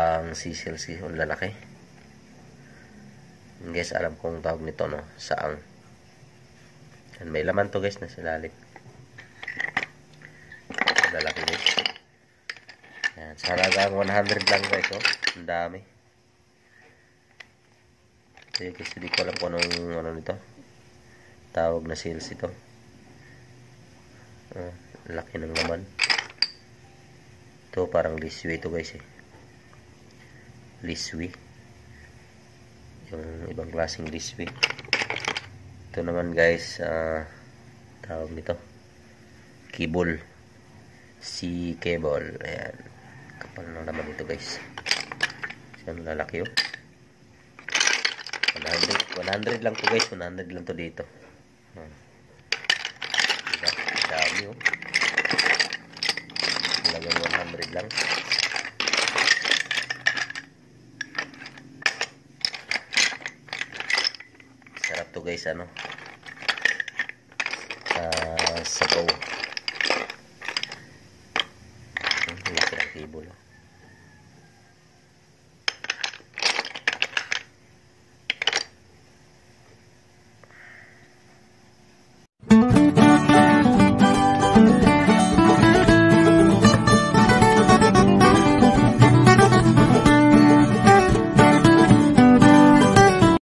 ibang sisil sisil lalaki. Guys, alam kong tawag nito, no? Saang. Yan, may laman to guys na silalim. Lalaki guys. Yan, sa halagang 100 lang guys, oh. Ang dami. Kaya guys, hindi ko alam kung anong ano nito. Tawag na sales ito. Ah, laki ng laman. Ito parang liswi ito guys eh. Liswi. Yung ibang klaseng liswi. Ito naman guys, ah, tawag nito. Kibol. Si cable. Ayan. Kapal ng laman ito guys. Siyang lalaki oh. 100, 100 lang to guys, 100 lang to dito. Hmm. Diba? Dami oh. Talagang 100 lang. para to guys ano sa sabaw laki ng cable oh.